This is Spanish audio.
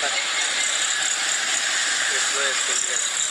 para después tendría